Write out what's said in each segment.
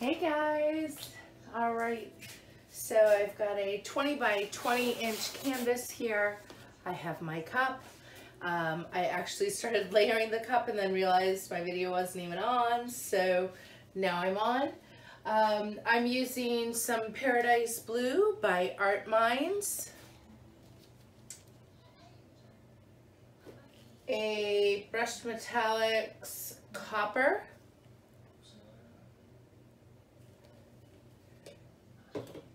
Hey guys! All right, so I've got a 20 by 20 inch canvas here. I have my cup. Um, I actually started layering the cup and then realized my video wasn't even on, so now I'm on. Um, I'm using some Paradise Blue by Art Minds. A Brushed Metallics Copper.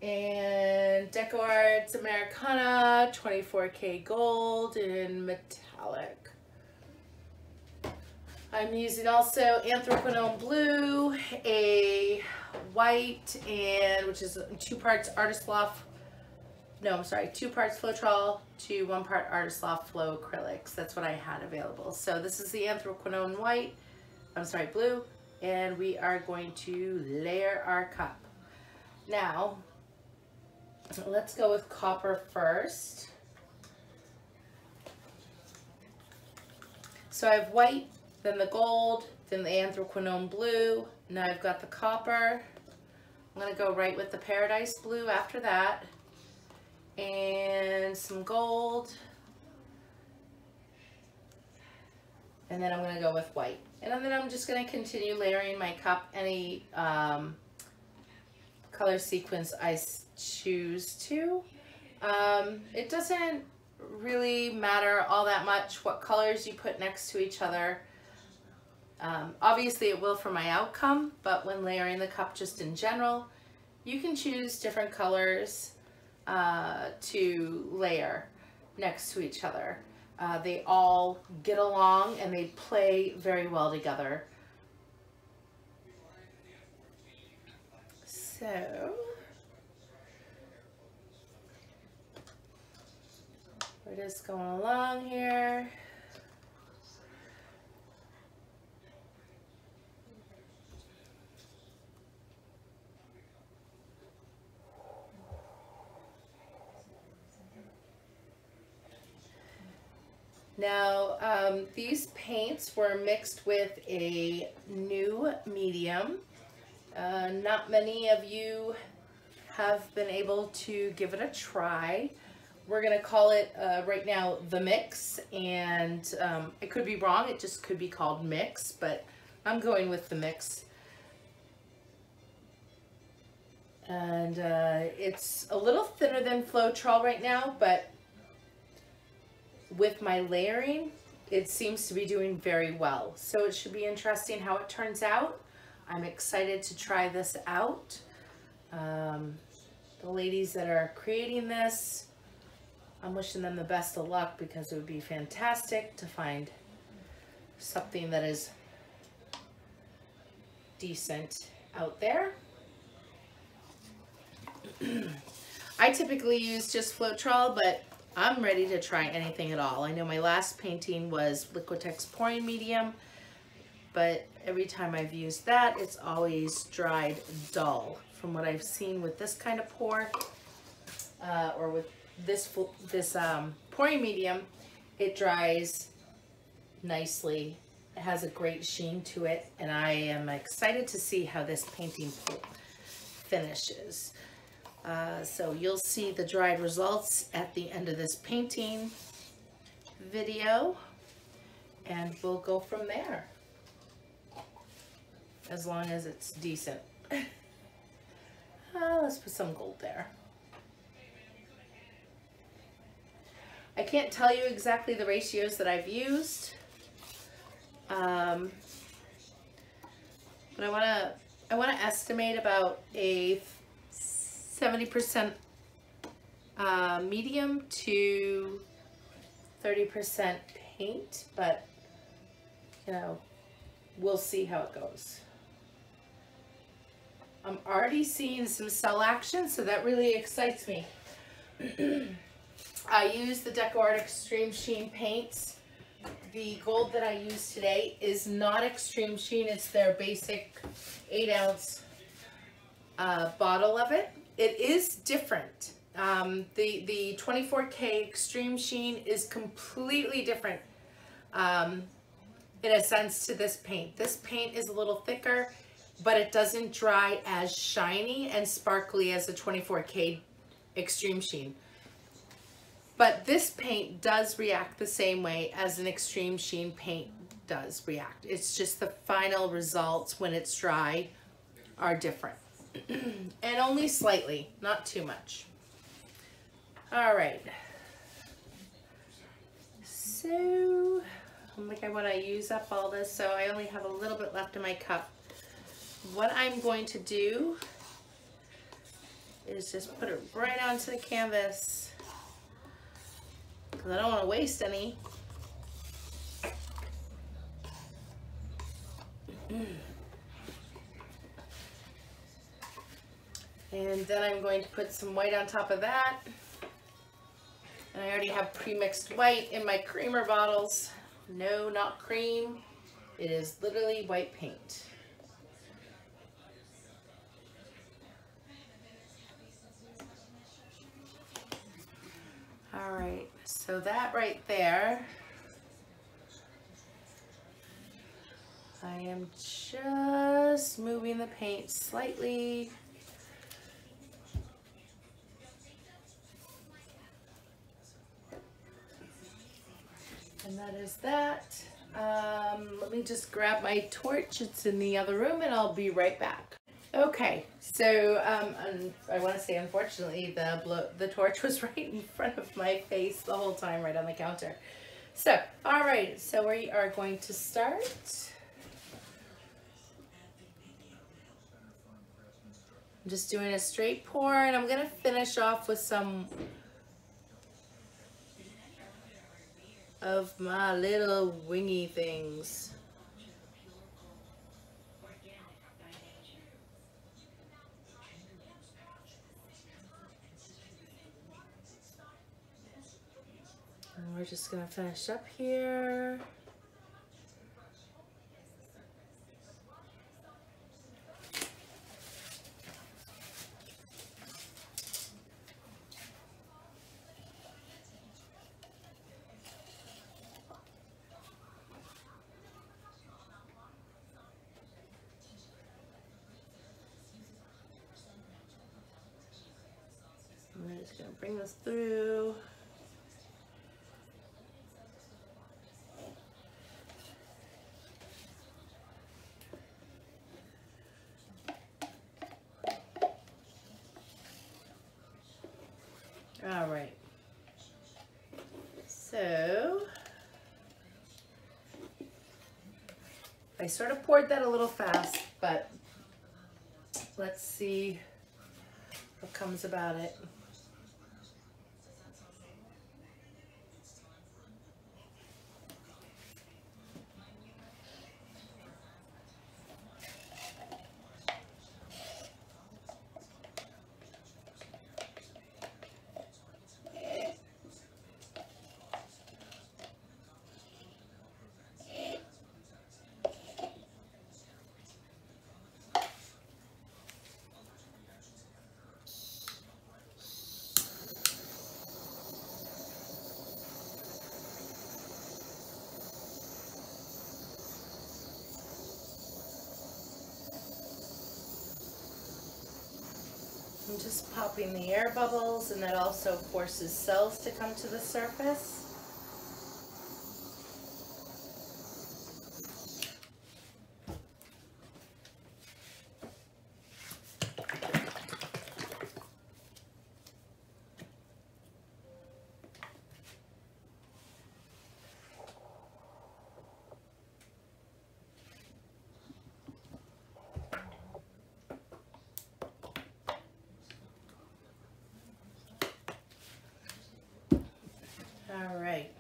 And Deco Arts Americana 24K Gold in metallic. I'm using also Anthraquinone Blue, a white, and which is two parts Artist Loft, no, I'm sorry, two parts Floetrol to one part Artist Loft Flow Acrylics. That's what I had available. So this is the Anthraquinone White, I'm sorry, Blue, and we are going to layer our cup. Now, let's go with copper first. So I have white, then the gold, then the anthraquinone blue. Now I've got the copper. I'm gonna go right with the paradise blue after that. And some gold. And then I'm gonna go with white. And then I'm just gonna continue layering my cup. Any um, color sequence I choose to. Um, it doesn't really matter all that much what colors you put next to each other. Um, obviously it will for my outcome, but when layering the cup just in general, you can choose different colors uh, to layer next to each other. Uh, they all get along and they play very well together. So, we're just going along here. Now, um, these paints were mixed with a new medium. Uh, not many of you have been able to give it a try. We're gonna call it uh, right now the mix, and um, it could be wrong, it just could be called mix, but I'm going with the mix. And uh, it's a little thinner than Floetrol right now, but with my layering, it seems to be doing very well. So it should be interesting how it turns out. I'm excited to try this out. Um, the ladies that are creating this, I'm wishing them the best of luck because it would be fantastic to find something that is decent out there. I typically use just Floetrol, but I'm ready to try anything at all. I know my last painting was Liquitex pouring medium, but every time I've used that, it's always dried dull. From what I've seen with this kind of pour, uh, or with this this um, pouring medium, it dries nicely. It has a great sheen to it, and I am excited to see how this painting finishes. Uh, so you'll see the dried results at the end of this painting video and we'll go from there as long as it's decent. uh, let's put some gold there. I can't tell you exactly the ratios that I've used, um, but I want to I want to estimate about a 70% uh, medium to 30% paint, but you know, we'll see how it goes. I'm already seeing some cell action, so that really excites me. I use the DecoArt Extreme Sheen paints. The gold that I use today is not Extreme Sheen, it's their basic 8 ounce uh, bottle of it it is different. Um, the, the 24K Extreme Sheen is completely different um, in a sense to this paint. This paint is a little thicker. but it doesn't dry as shiny and sparkly as the 24K Extreme Sheen. But this paint does react the same way as an Extreme Sheen paint does react. It's just the final results when it's dry are different. and only slightly, not too much. All right. So, I'm like I want to use up all this, so I only have a little bit left in my cup. What I'm going to do is just put it right onto the canvas because I don't want to waste any. And then I'm going to put some white on top of that. And I already have pre-mixed white in my creamer bottles. No, not cream. It is literally white paint. All right, so that right there, I am just moving the paint slightly And that is that. Um, let me just grab my torch. It's in the other room and I'll be right back. Okay, so um, I want to say unfortunately the blow, the torch was right in front of my face the whole time right on the counter. So, all right, so we are going to start. I'm just doing a straight pour and I'm to finish off with some of my little wingy things. We're just gonna finish up here. just gonna bring this through. All right. So I sort of poured that a little fast, but let's see what comes about it. I'm just popping the air bubbles and that also forces cells to come to the surface. All right.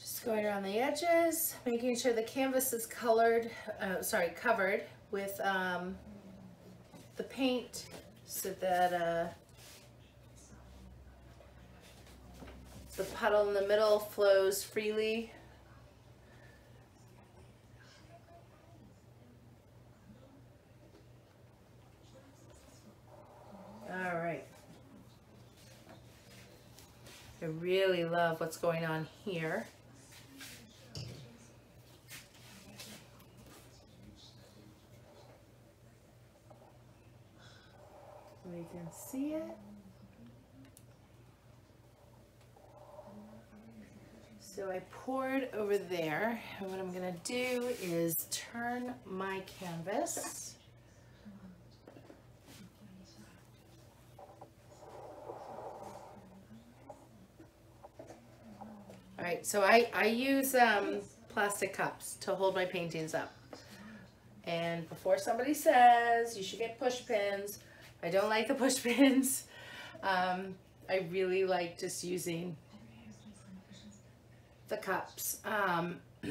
Just going around the edges, making sure the canvas is colored, uh, sorry, covered with um, the paint so that uh, the puddle in the middle flows freely. All right. I really love what's going on here. We can see it. So I poured over there and what I'm gonna do is turn my canvas. All right, so I, I use um, plastic cups to hold my paintings up. And before somebody says you should get push pins, I don't like the push pins. Um, I really like just using the cups. Um,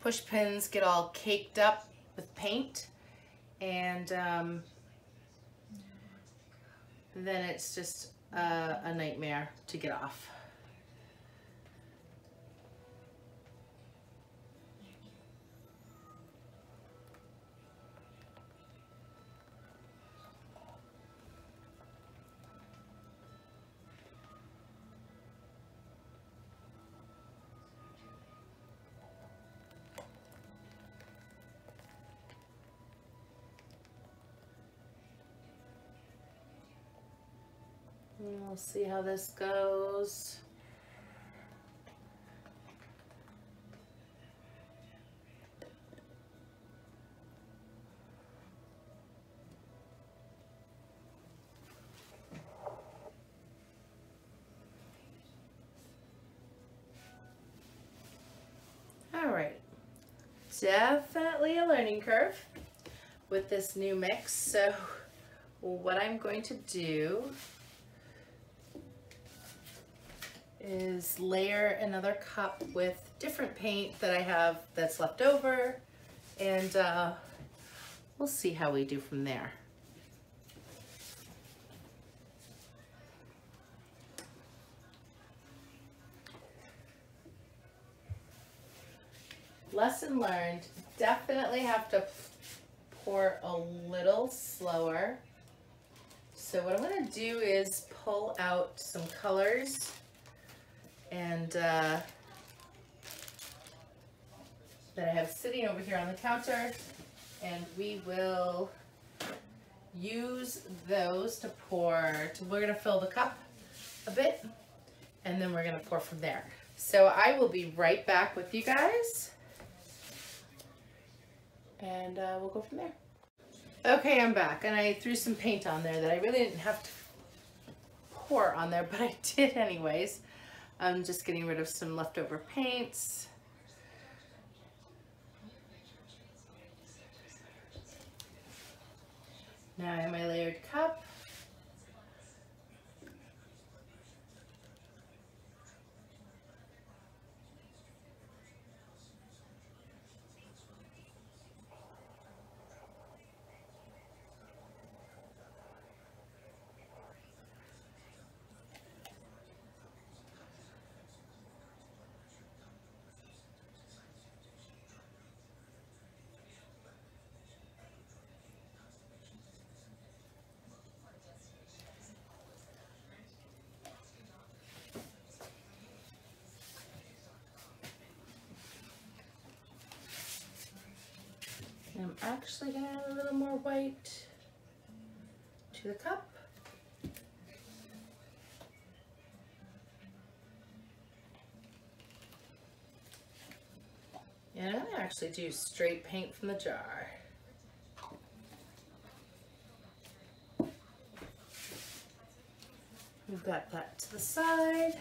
push pins get all caked up with paint and um, then it's just a nightmare to get off. We'll see how this goes. All right, definitely a learning curve with this new mix. So what I'm going to do is layer another cup with different paint that I have that's left over and uh, we'll see how we do from there. Lesson learned, definitely have to pour a little slower. So what I'm gonna do is pull out some colors and uh, that I have sitting over here on the counter and we will use those to pour to, we're gonna fill the cup a bit and then we're gonna pour from there. So I will be right back with you guys and uh, we'll go from there. Okay I'm back and I threw some paint on there that I really didn't have to pour on there but I did anyways I'm just getting rid of some leftover paints. Now I have my layered cup. Actually gonna add a little more white to the cup. And I'm gonna actually do straight paint from the jar. We've got that to the side.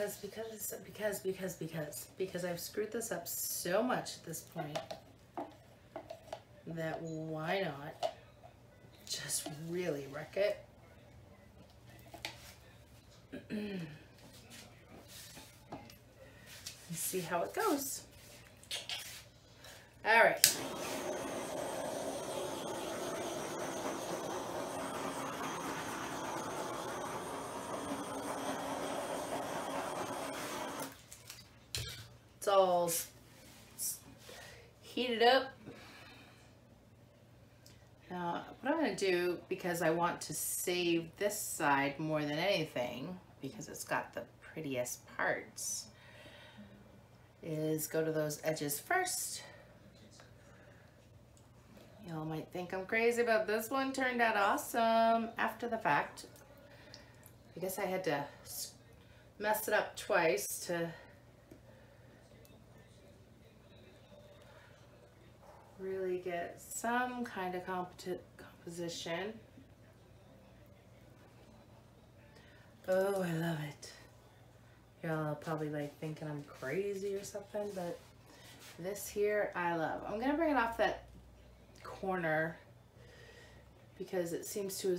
Because, because, because, because, because, because I've screwed this up so much at this point that why not just really wreck it. and see how it goes. All right. It's all heated up. Now, what I'm to do, because I want to save this side more than anything, because it's got the prettiest parts, is go to those edges first. Y'all might think I'm crazy, but this one turned out awesome after the fact. I guess I had to mess it up twice to really get some kind of composition. Oh, I love it. Y'all probably like thinking I'm crazy or something, but this here I love. I'm gonna bring it off that corner because it seems to,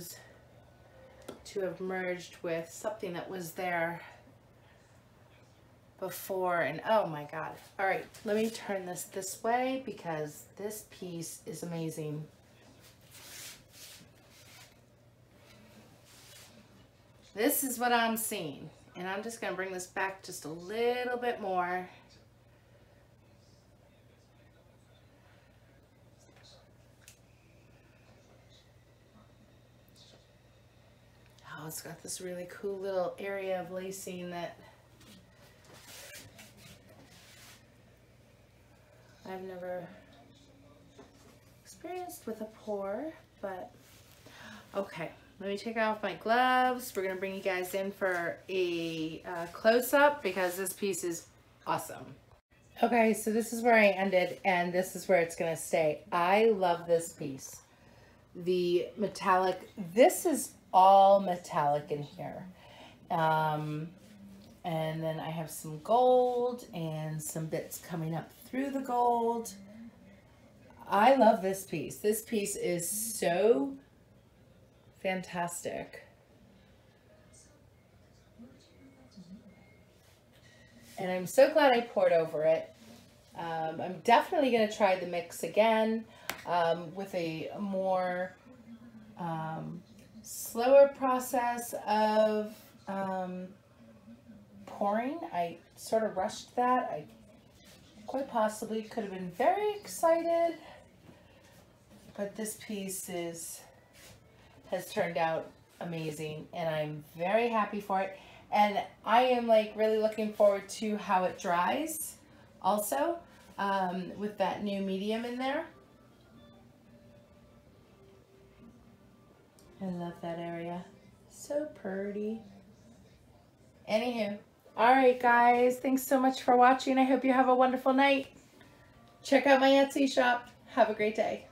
to have merged with something that was there before and oh my god. All right let me turn this this way because this piece is amazing. This is what I'm seeing and I'm just gonna bring this back just a little bit more. Oh, it's got this really cool little area of lacing that I've never experienced with a pour, but okay. Let me take off my gloves. We're gonna bring you guys in for a uh, close-up because this piece is awesome. Okay, so this is where I ended and this is where it's gonna stay. I love this piece. The metallic, this is all metallic in here. Um, and then I have some gold and some bits coming up through the gold. I love this piece. This piece is so fantastic. And I'm so glad I poured over it. Um, I'm definitely going to try the mix again um, with a more um, slower process of um, pouring. I sort of rushed that. I quite possibly could have been very excited, but this piece is has turned out amazing and I'm very happy for it. And I am like really looking forward to how it dries also um, with that new medium in there. I love that area. So pretty. Anywho, all right, guys. Thanks so much for watching. I hope you have a wonderful night. Check out my Etsy shop. Have a great day.